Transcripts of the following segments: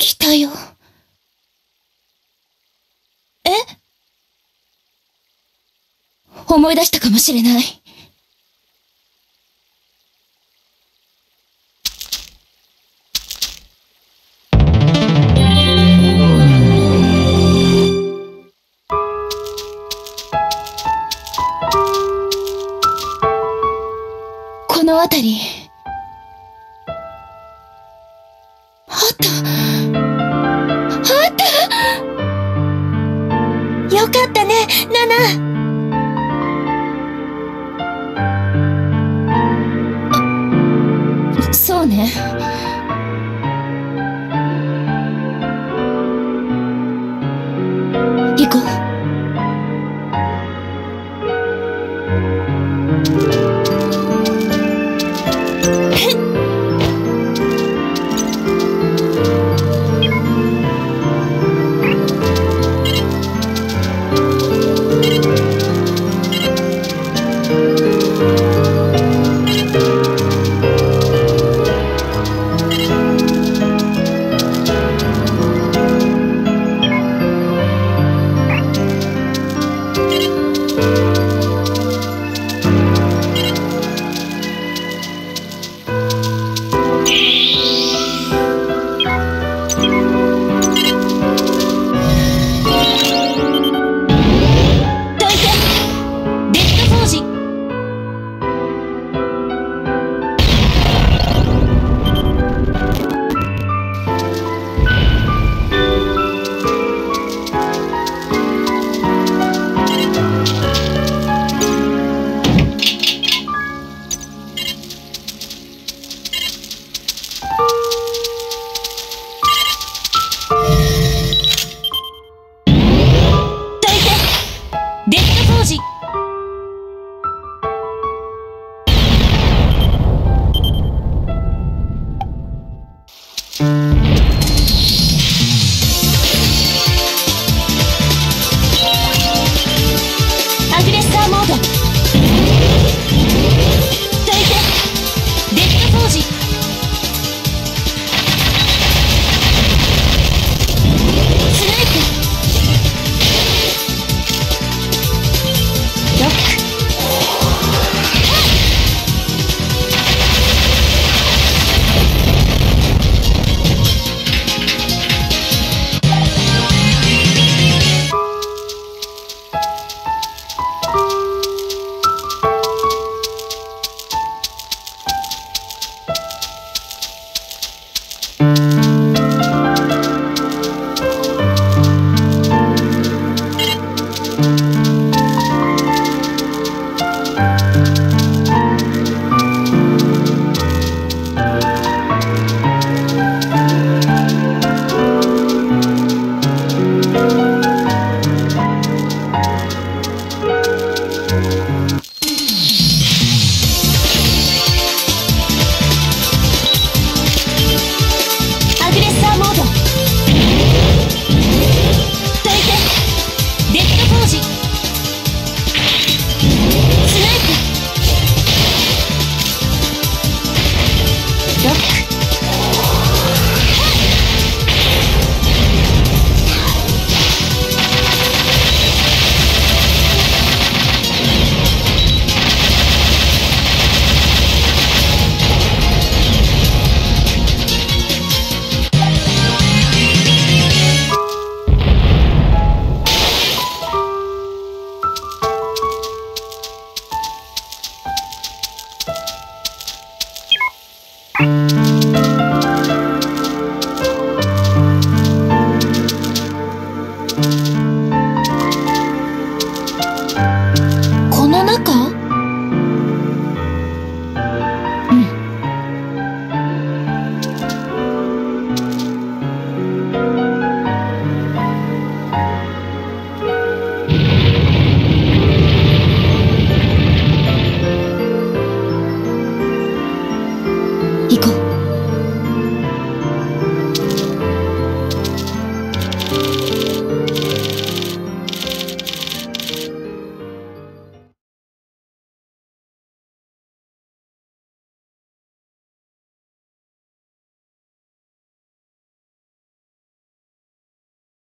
来たよ。え？思い出したかもしれない。ナナ。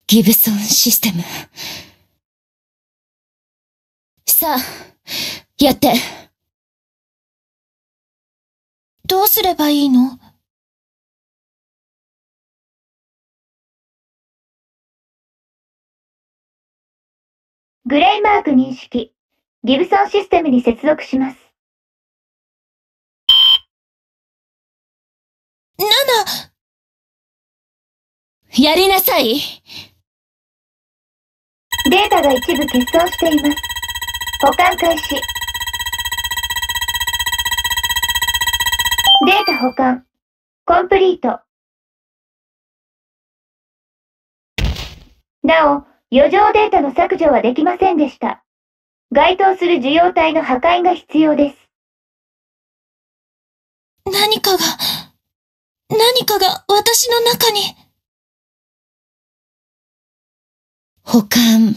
ギブソンシステム。さあ、やって。どうすればいいの？グレイマーク認識。ギブソンシステムに接続します。7! やりなさいデータが一部欠損しています。保管開始。データ保管。コンプリート。なお、余剰データの削除はできませんでした。該当する受容体の破壊が必要です。何かが、何かが私の中に。保管、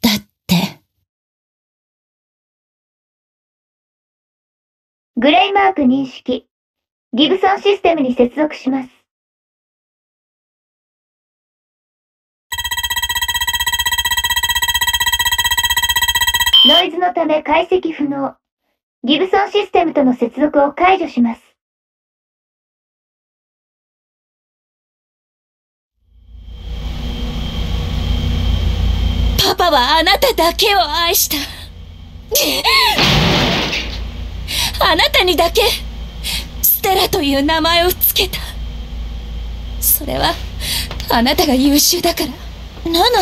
だって。グレイマーク認識。ギブソンシステムに接続します。ノイズのため解析不能。ギブソンシステムとの接続を解除します。パパはあなただけを愛した。あなたにだけ、ステラという名前をつけた。それは、あなたが優秀だから。ナナ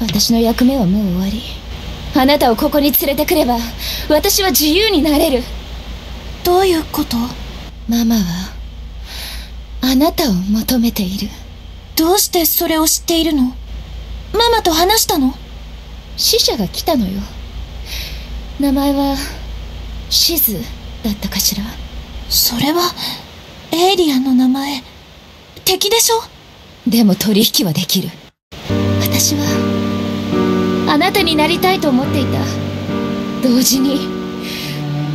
私の役目はもう終わり。あなたをここに連れてくれば、私は自由になれる。どういうこと？ママは、あなたを求めている。どうしてそれを知っているの？ママと話したの？死者が来たのよ。名前は、シズだったかしら。それは、エイリアンの名前。敵でしょ？でも取引はできる。私は、あなたになりたいと思っていた。同時に、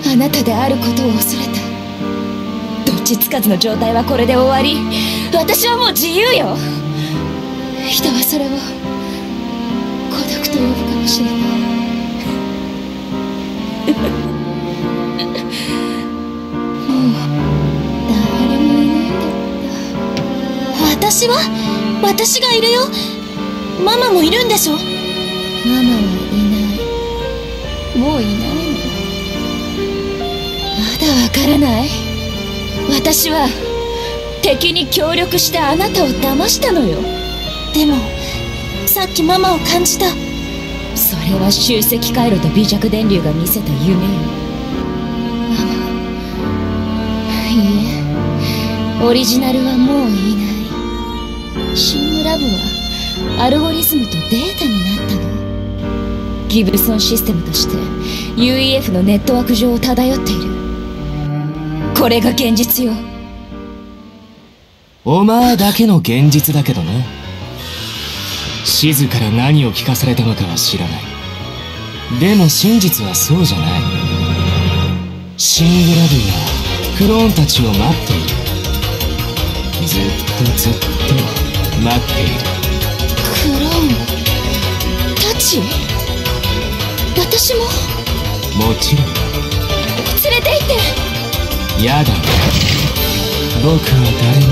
あなたであることを恐れた。どっちつかずの状態はこれで終わり。私はもう自由よ人はそれを、孤独と呼ぶかもしれない。もう、誰もいないんだった。私は？私がいるよ？ママもいるんでしょ？ママはいない。もういないの？まだわからない？私は、敵に協力してあなたを騙したのよ。でも、さっきママを感じた。それは集積回路と微弱電流が見せた夢よ。ママ。いいえ、オリジナルはもういない。シングラブは、アルゴリズムとデータになったの。ギブソンシステムとして UEF のネットワーク上を漂っている。これが現実よ。お前だけの現実だけどな静から何を聞かされたのかは知らない。でも真実はそうじゃない。シングラブがクローンたちを待っている。ずっとずっと待っている。クローンたち？私も？もちろん。連れて行って。やだ。僕は誰も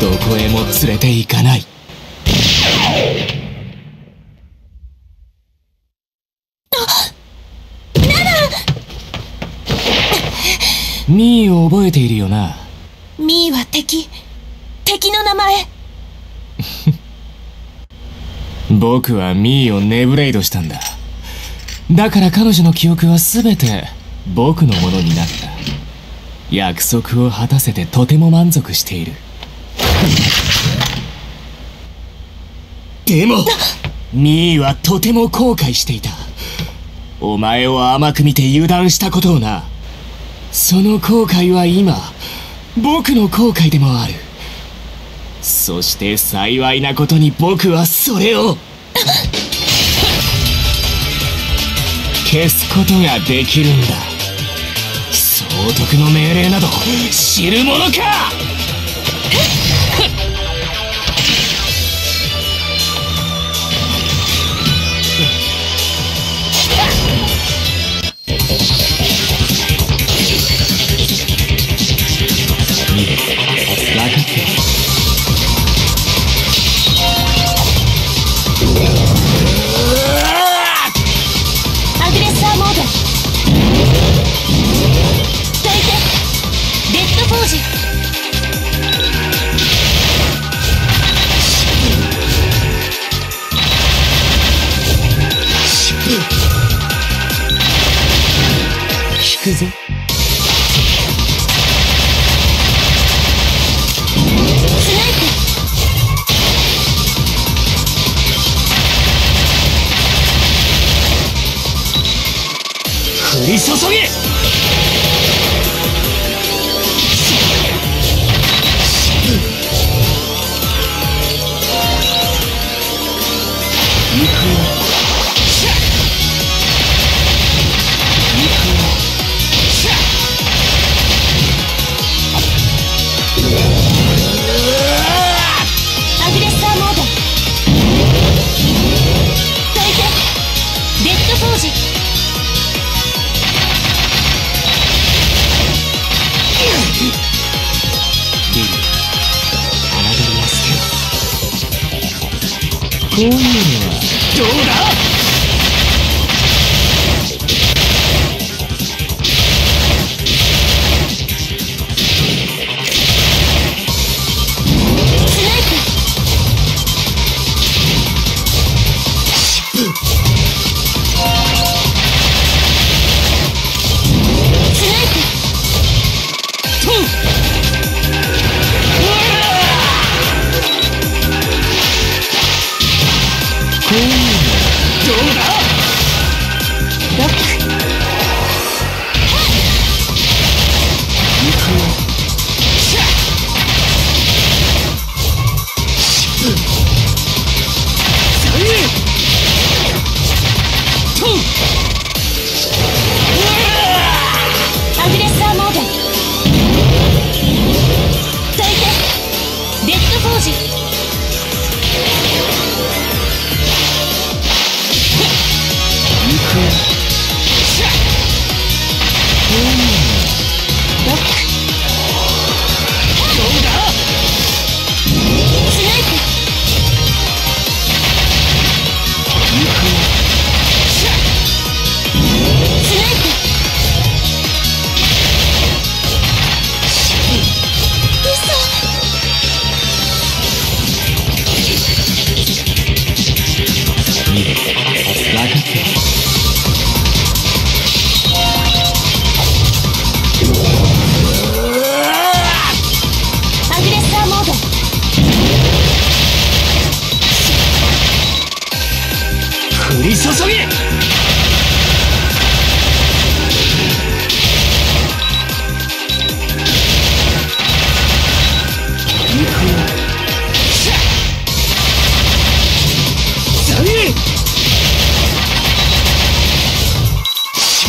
どこへも連れて行かないミーを覚えているよな。ミーは敵。敵の名前。僕はミーをネブレイドしたんだ。だから彼女の記憶は全て僕のものになった。約束を果たせてとても満足している。でもミーはとても後悔していた。お前を甘く見て油断したことをなその後悔は今僕の後悔でもある。そして幸いなことに僕はそれを。消すことができるんだ。総督の命令など知るものか！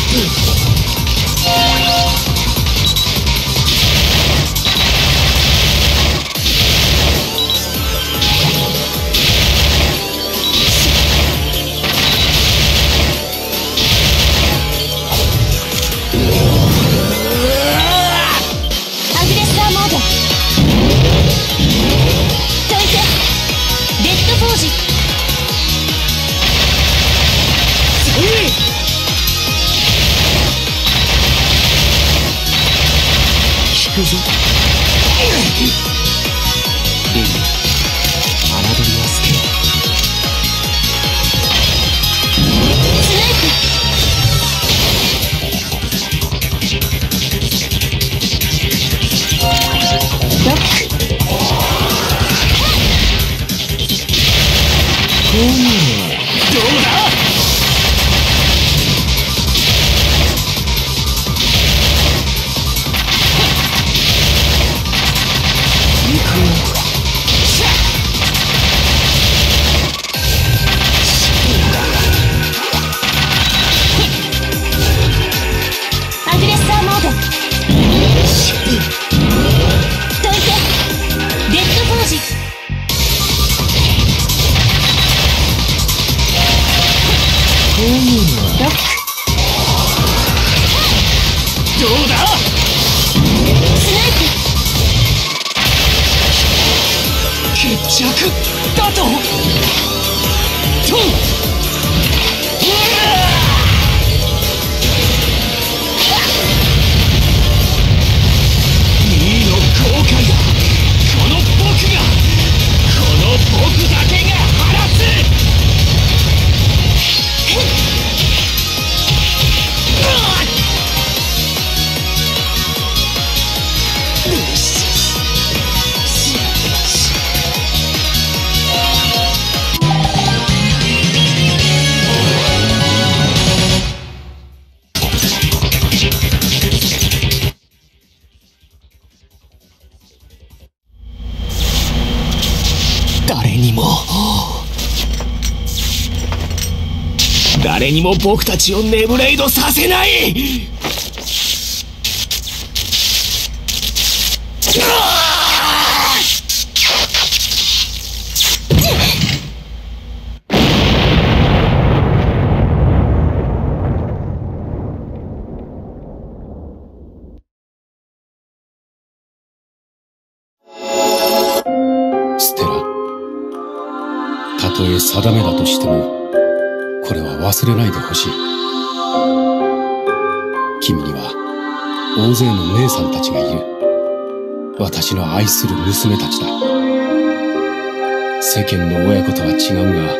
ア誰にも僕たちをネブレイドさせない。ステラ。たとえ定めだとしても忘れないでほしい。君には大勢の姉さんたちがいる。私の愛する娘たちだ。世間の親子とは違うが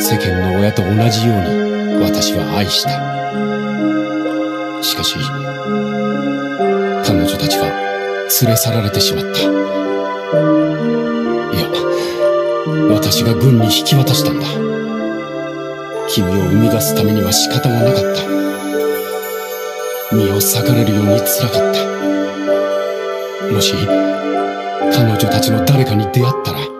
世間の親と同じように私は愛した。しかし彼女たちは連れ去られてしまった。いや私が軍に引き渡したんだ。君を生み出すためには仕方がなかった。身を裂かれるように辛かった。もし彼女たちの誰かに出会ったら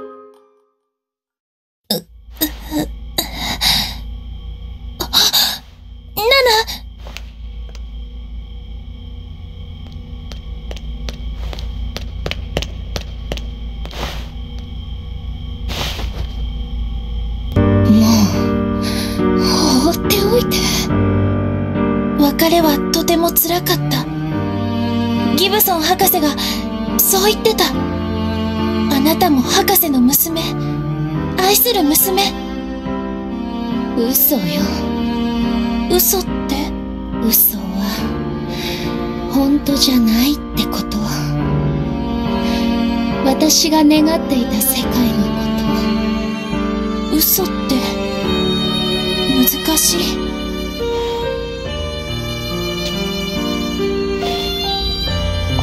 っておいて。別れはとても辛かった。ギブソン博士がそう言ってた。あなたも博士の娘。愛する娘。嘘よ。嘘って？嘘は。本当じゃないってこと私が願っていた世界のこと。嘘って？難しい。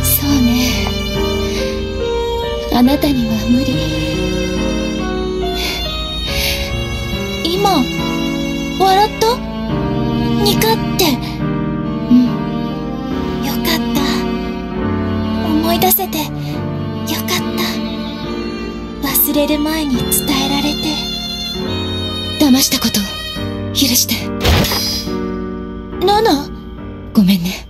そうね。あなたには無理。今笑った？ニカって。うん。よかった。思い出せて。よかった。忘れる前に伝えられて。騙したこと許して。ナナごめんね。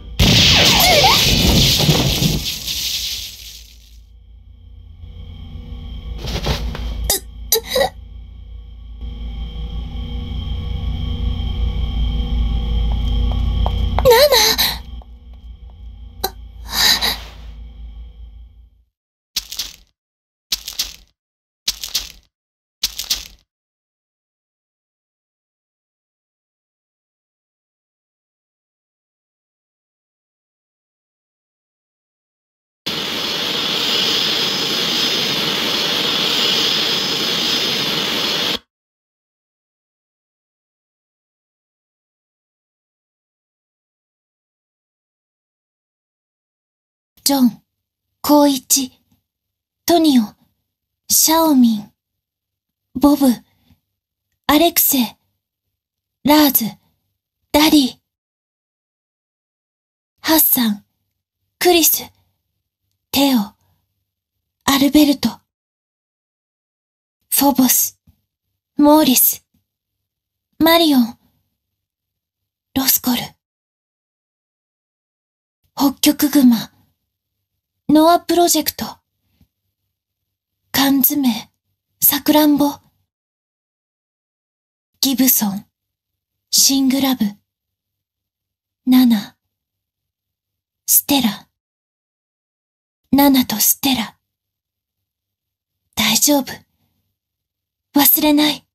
ジョン、コウイチ、トニオ、シャオミン、ボブ、アレクセイ、ラーズ、ダディ、ハッサン、クリス、テオ、アルベルト、フォボス、モーリス、マリオン、ロスコル、北極熊、ノアプロジェクト。缶詰、さくらんぼ。ギブソン、シングラブ。ナナ、ステラ。ナナとステラ。大丈夫。忘れない。